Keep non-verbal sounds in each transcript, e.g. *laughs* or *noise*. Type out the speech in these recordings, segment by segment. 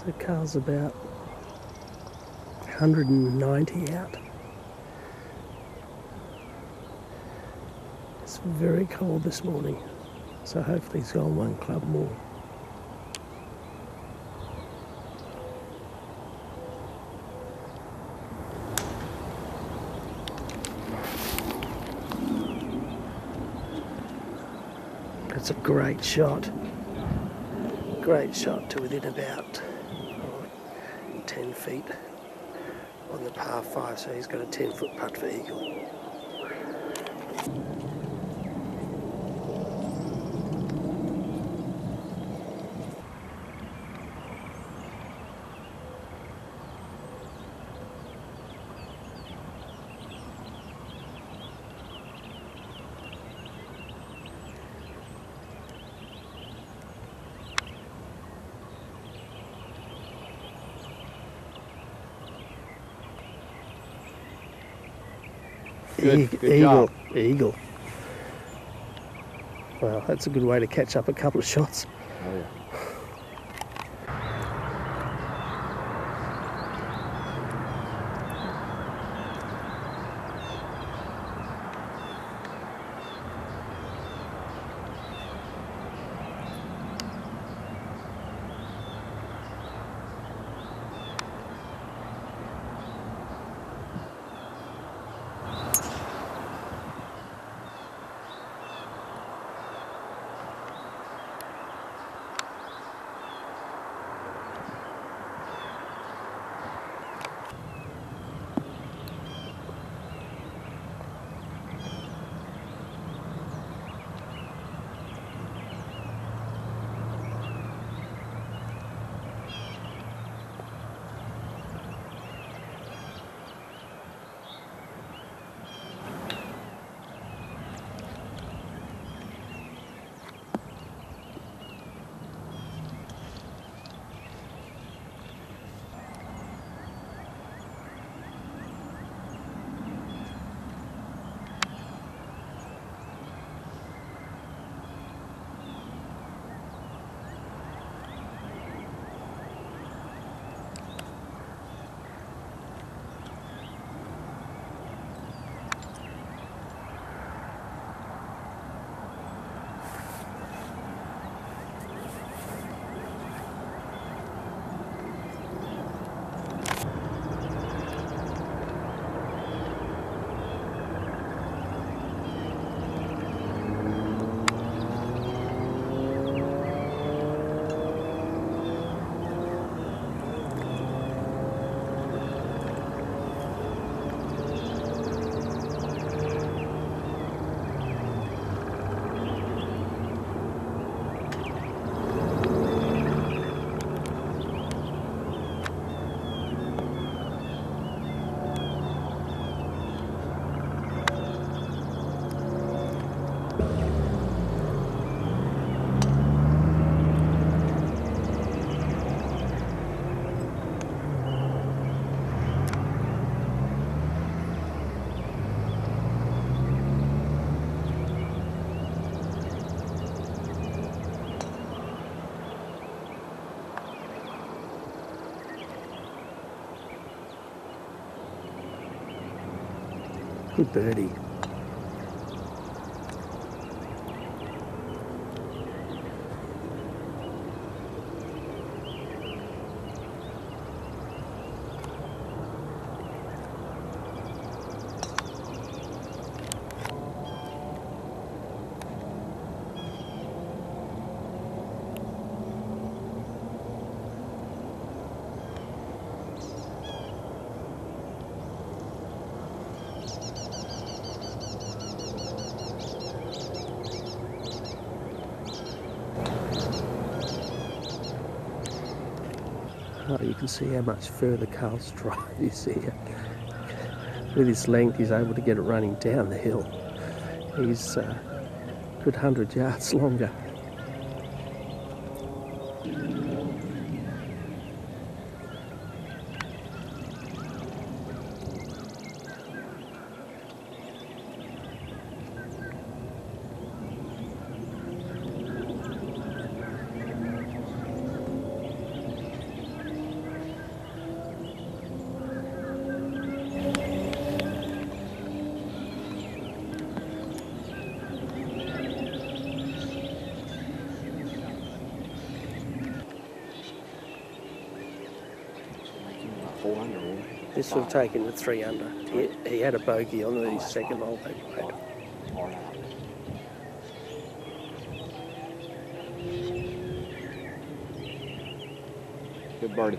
So Karl's about 190 out. It's very cold this morning, so hopefully he's gone one club more. That's a great shot. Great shot to within about 10 feet on the par 5, so he's got a 10 foot putt for Eagle. Good, good eagle, job. eagle. Well, that's a good way to catch up a couple of shots. Oh, yeah. 8.30 see how much further Karl's *laughs* drive is here. With his length, he's able to get it running down the hill. He's uh, a good 100 yards longer. Four under, wouldn't he? This will take him to three under. He, he had a bogey on the second hole that he played. Good birdie.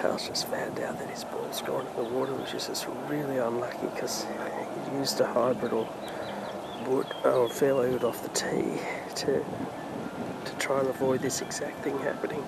Karl's just found out that his ball's gone in the water, which is just really unlucky because he used a hybrid or wood or um, fairly wood off the tee to to try and avoid this exact thing happening.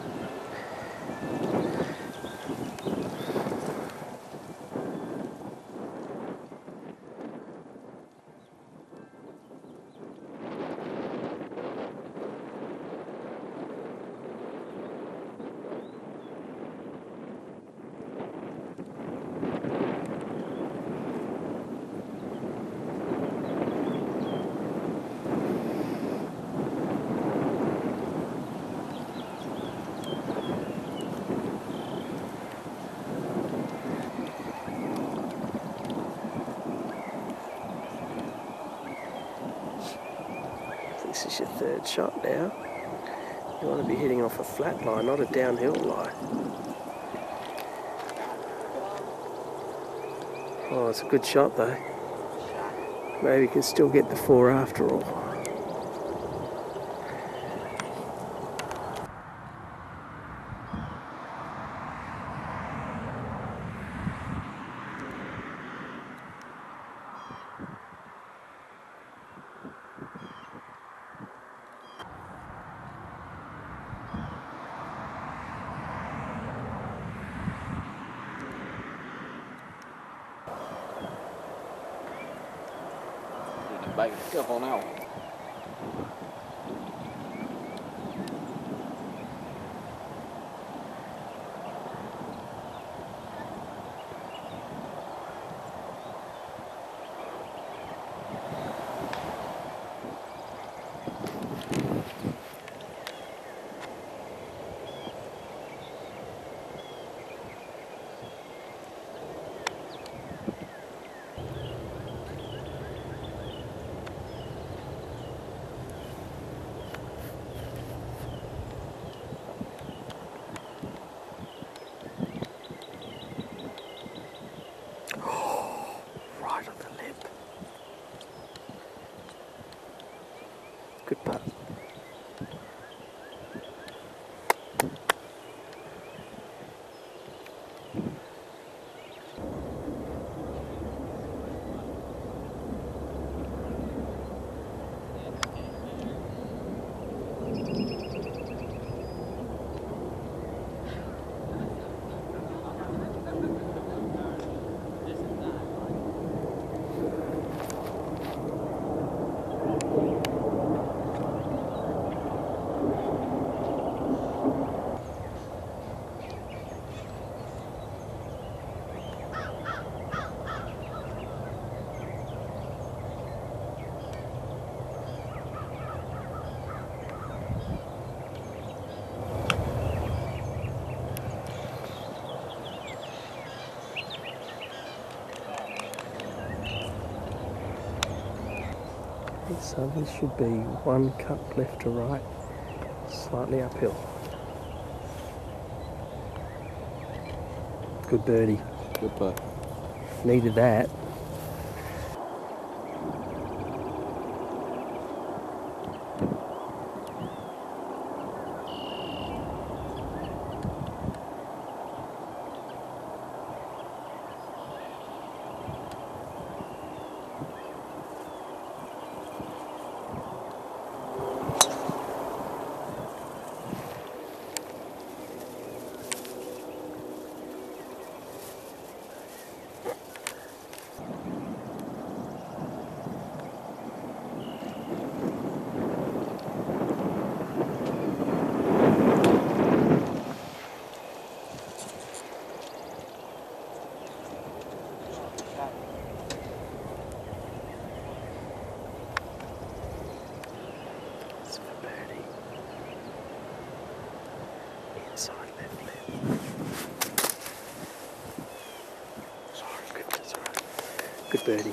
Your third shot now. You want to be hitting off a flat lie, not a downhill lie. Oh, it's a good shot though. Maybe you can still get the four after all. Bạn careful now. Right So this should be one cup left to right, slightly uphill. Good birdie. Good putt. Needed that. Birdie.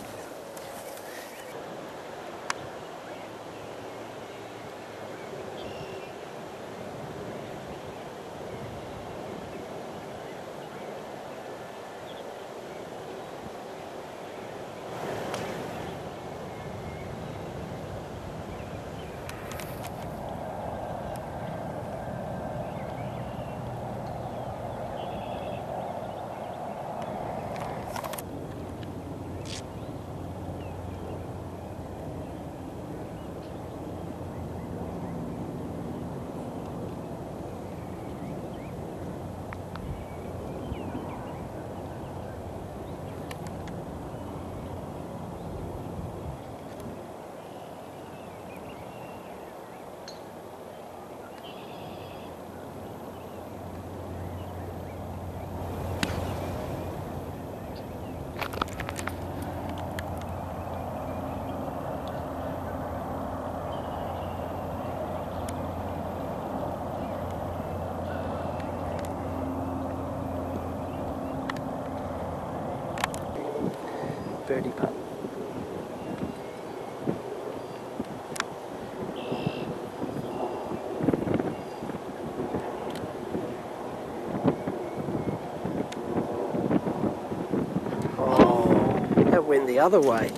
birdie putt. Went the other way.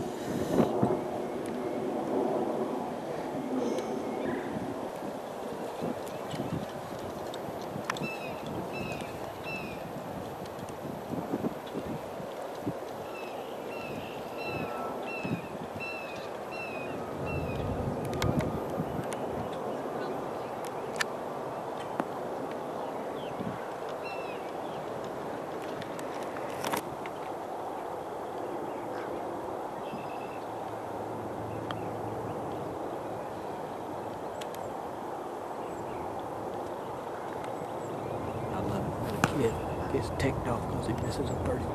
Ticked off because he misses a birdie.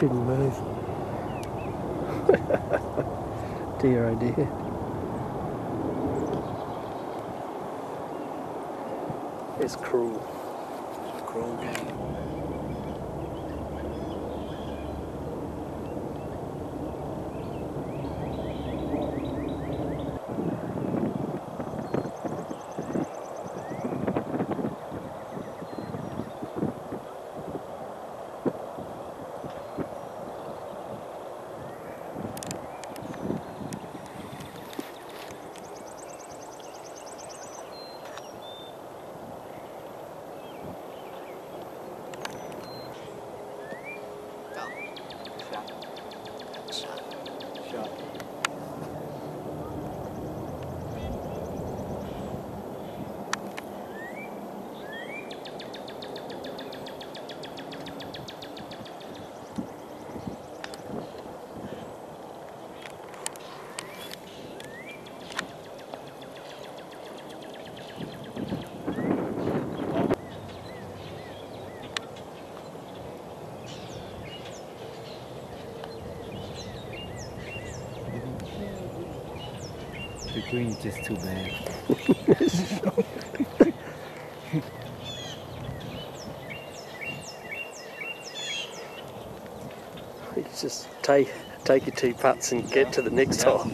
Didn't move. *laughs* dear, oh dear. It's cruel. Cruel game. Green's just too bad. *laughs* It's just take take your two putts and get to the next hole.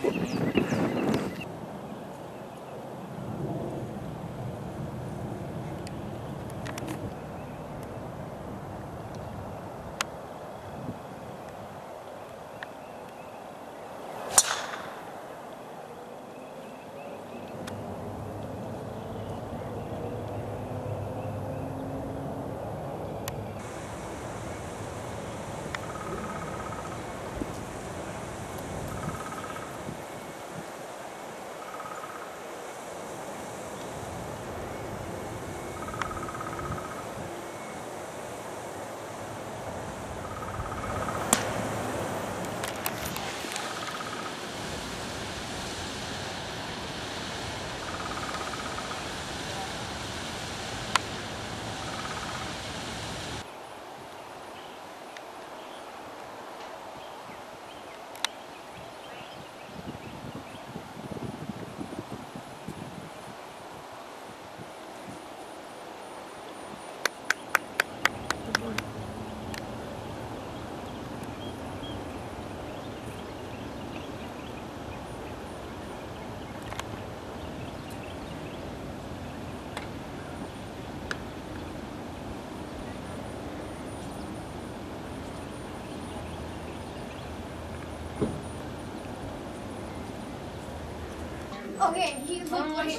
Okay, he looked like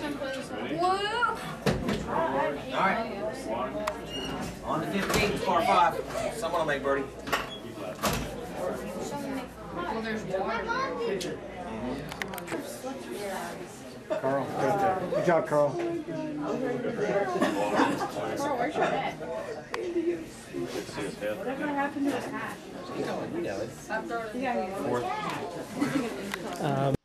Whoa! Alright. On the 15th, par five. Someone will make birdie. Karl, good there. Good job, Karl. Karl, where's your hat? Whatever happened to his hat? You know it. You know it. Yeah, he- Um,